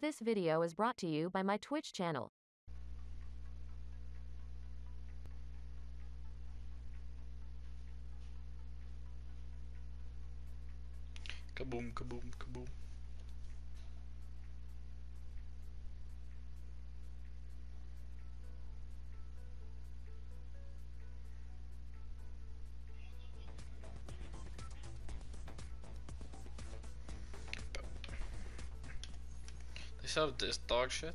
This video is brought to you by my Twitch channel. Kaboom, kaboom, kaboom. Have this dog shit.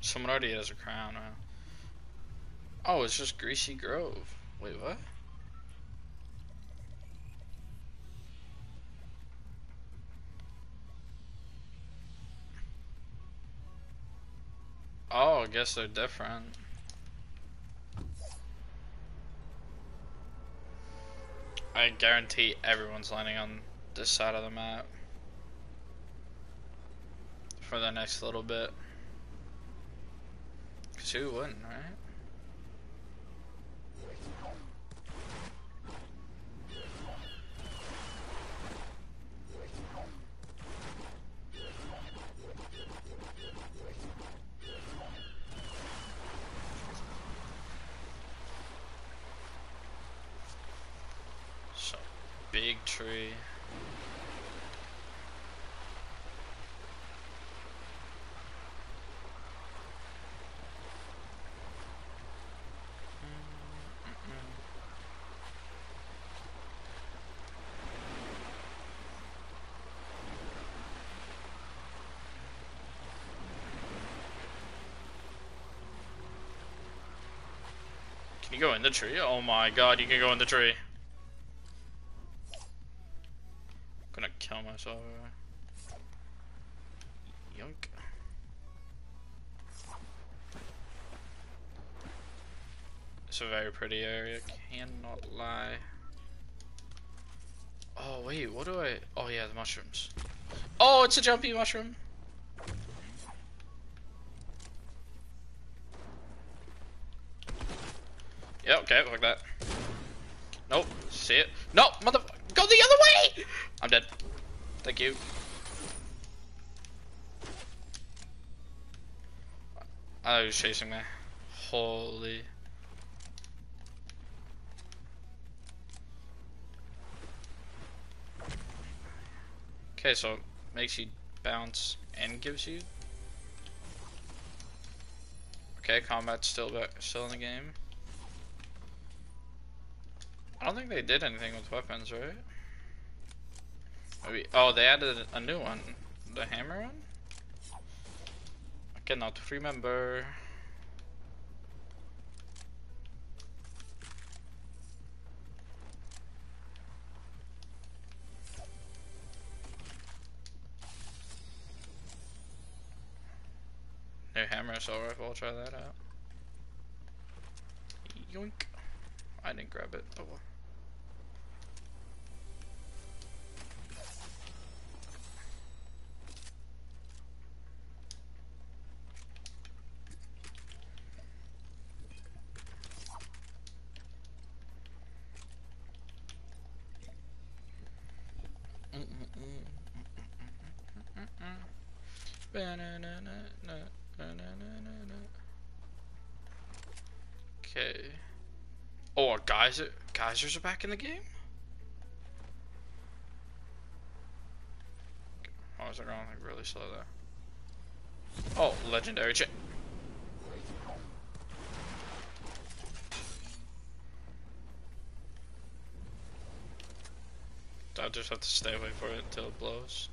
Someone already has a crown. Huh? Oh, it's just Greasy Grove. Wait, what? Guess they're different. I guarantee everyone's landing on this side of the map for the next little bit. Cause who wouldn't, right? So big tree. Can you go in the tree? Oh my god, you can go in the tree. I'm gonna kill myself. Yoink. It's a very pretty area, cannot lie. Oh wait, what do I... Oh yeah, the mushrooms. Oh, it's a jumpy mushroom! Yeah, okay, like that. Nope, see it? No, mother... Go the other way! I'm dead. Thank you. Oh, he was chasing me. Holy. Okay, so it makes you bounce and gives you. Okay, combat's still back, still in the game. I don't think they did anything with weapons, right? Maybe. Oh, they added a new one. The hammer one? I cannot remember. New hammer assault rifle, I'll try that out. Yoink. I didn't grab it. Oh well. Okay. Oh, our geyser geysers are back in the game? Oh, is it going like really slow there? Oh, legendary chip. I just have to stay away for it until it blows.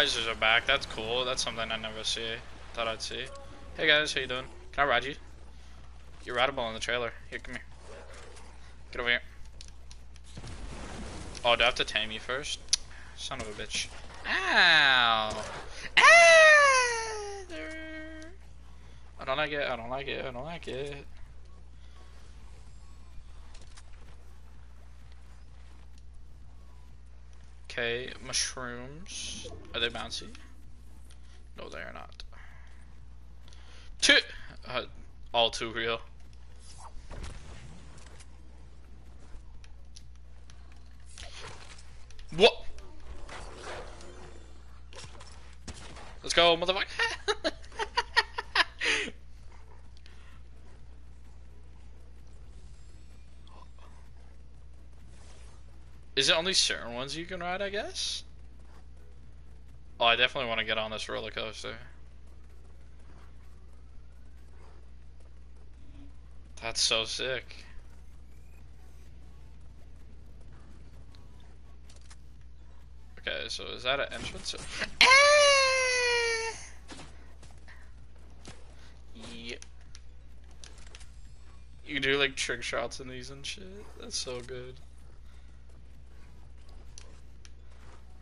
Geysers are back. That's cool. That's something I never see. Thought I'd see. Hey guys, how you doing? Can I ride you? You're rideable in the trailer. Here, come here. Get over here. Oh, do I have to tame you first? Son of a bitch. Ow! Ah! I don't like it, I don't like it, I don't like it. Okay, mushrooms. Are they bouncy? No, they are not. Two, uh, all too real. What? Let's go, motherfucker. Is it only certain ones you can ride, I guess? Oh, I definitely want to get on this roller coaster. That's so sick. Okay, so is that an entrance? Eh! Yeah. You do like trick shots in these and shit. That's so good.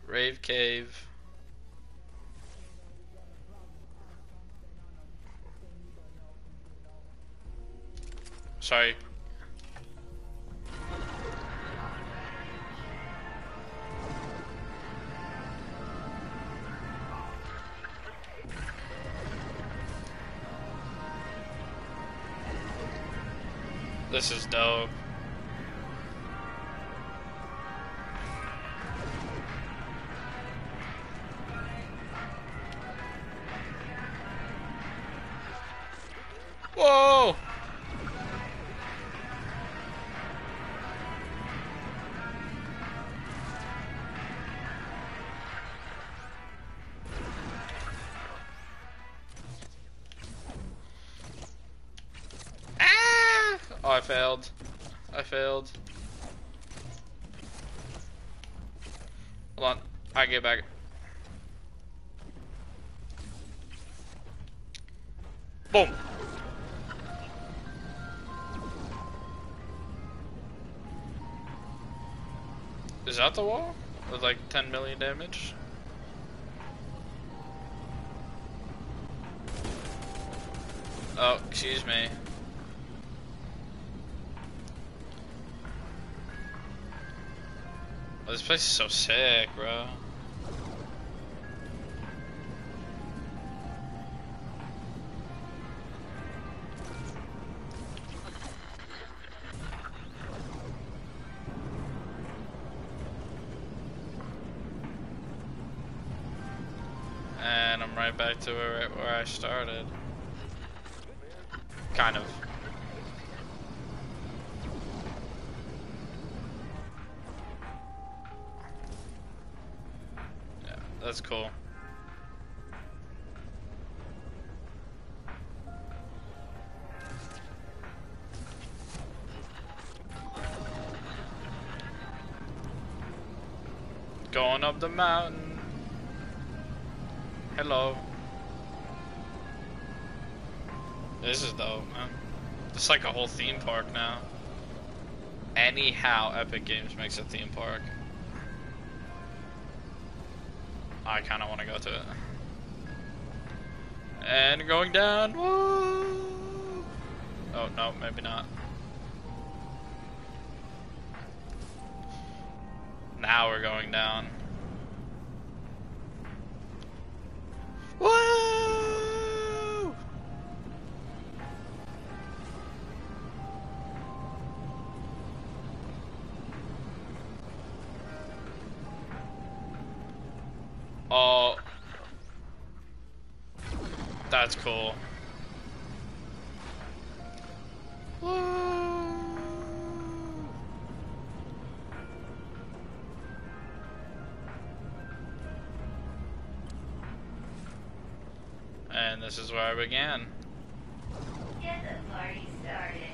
Rave Cave. Sorry. This is dope. Whoa! Ah! Oh, I failed. I failed. Hold on. I get back. Is that the wall? With like 10 million damage? Oh, excuse me. Oh, this place is so sick, bro. Where, where I started. Kind of. Yeah, that's cool. Going up the mountain. Hello. This is dope, man. It's like a whole theme park now. Anyhow, Epic Games makes a theme park. I kind of want to go to it. And going down. Woo! Oh, no, maybe not. Now we're going down. Woo! That's cool. And this is where I began. Get the party started.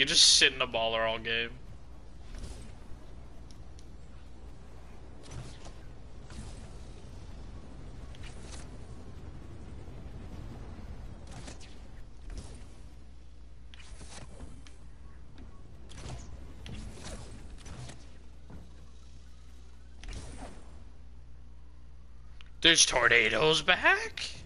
You just sit in a baller all game. There's tornadoes back?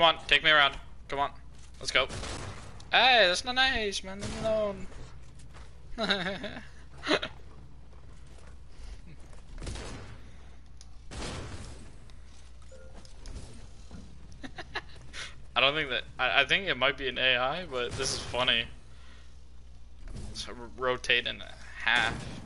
Come on, take me around. Come on. Let's go. Hey, that's not nice, man. Leave me alone. I don't think that. I, I think it might be an AI, but this is funny. So rotate in half.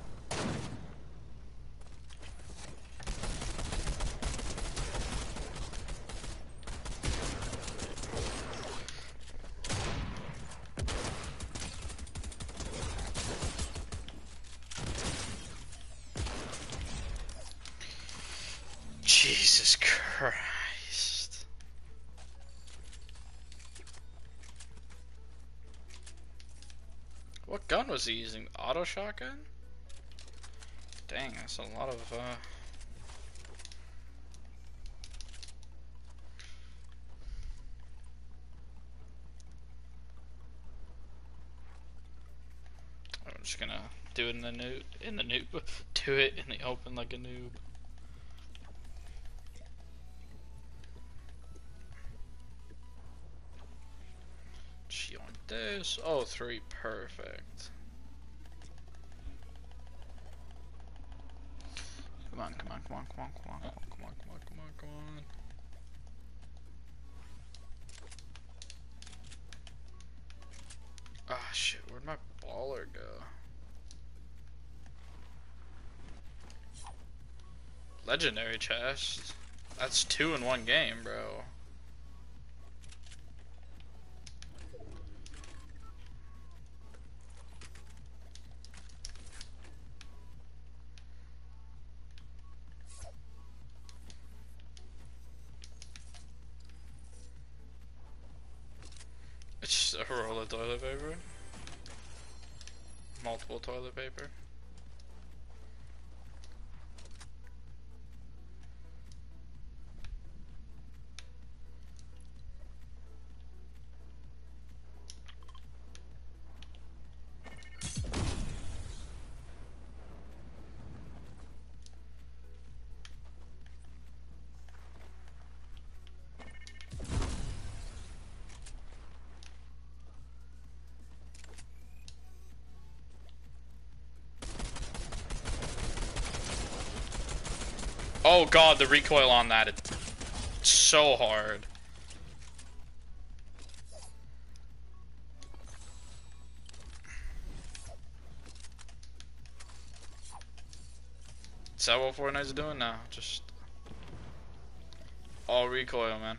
Was he using? Auto shotgun? Dang, that's a lot of, uh... I'm just gonna do it in the noob, in the noob, do it in the open like a noob. She on this. Oh, three, perfect. Come on, come on, come on, come on, come on, come on, come on, come on, come on. Ah, shit, where'd my baller go? Legendary chest. That's two in one game, bro. Toilet paper. Oh god, the recoil on that, it's so hard. Is that what Fortnite's doing now? Just all recoil, man.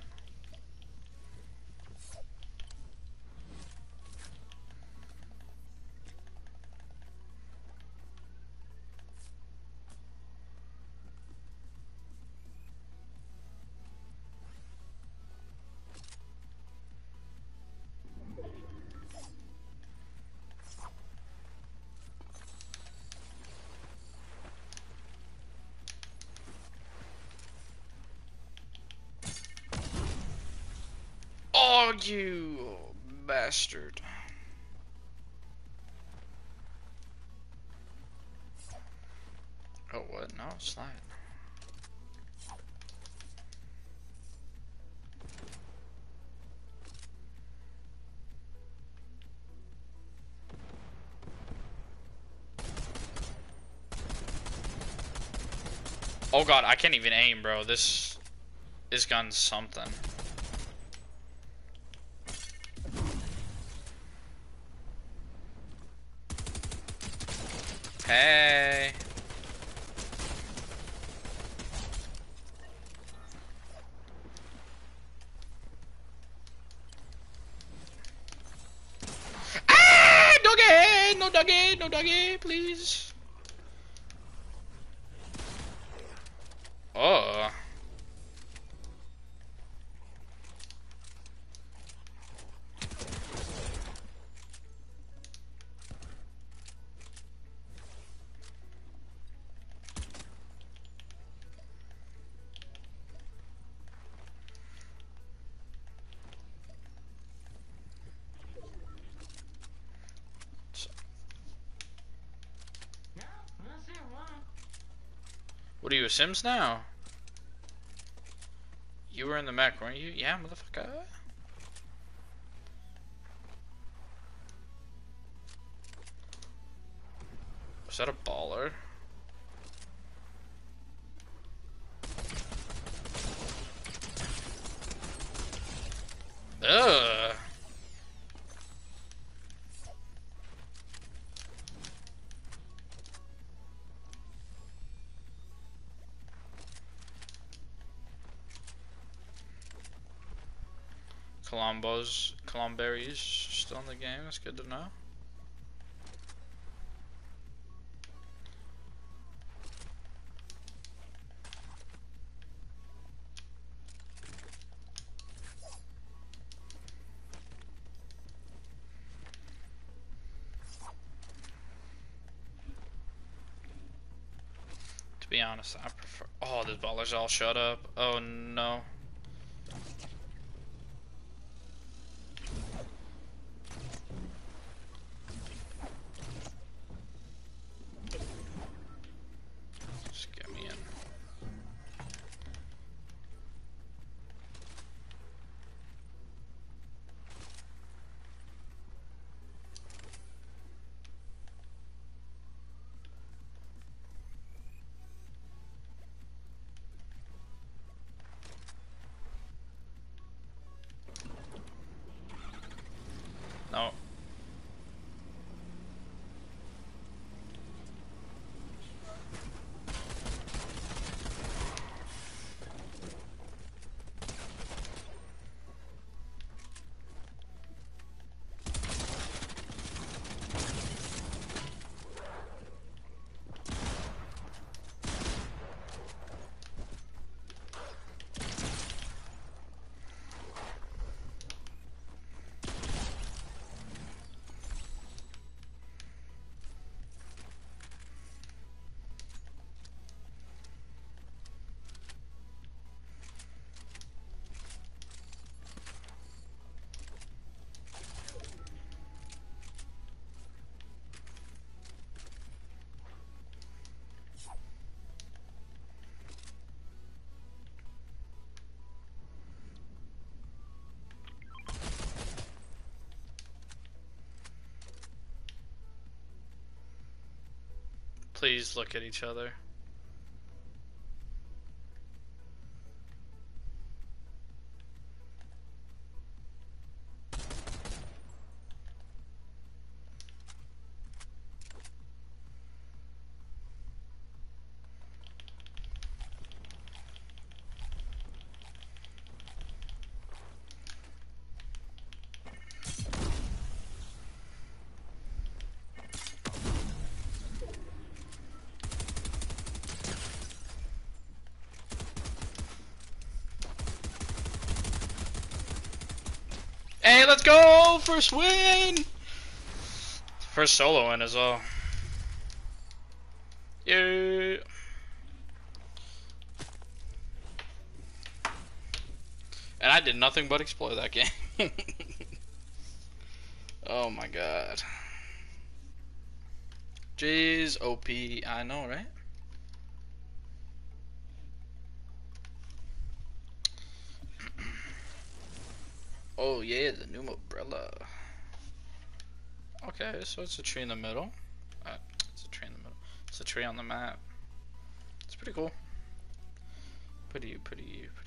Oh, you bastard. Oh, what? No, slide. Oh god, I can't even aim, bro. This This gun's something. Hey. Ah! Doggy! No doggy! No doggy, please. Oh. What are you, a Sims now? You were in the mech, weren't you? Yeah, motherfucker. Was that a baller? Ugh. Klombo's Klomberry's still in the game. That's good to know. To be honest, I prefer. Oh, the ballers all shut up. Oh no. Please look at each other. Hey, let's go! First win! First solo win as well. Yeah. And I did nothing but explore that game. oh my god. Jeez, OP, I know, right? Oh yeah, the new umbrella. Okay, so it's a tree in the middle. Uh, it's a tree in the middle. It's a tree on the map. It's pretty cool. Pretty, pretty, pretty.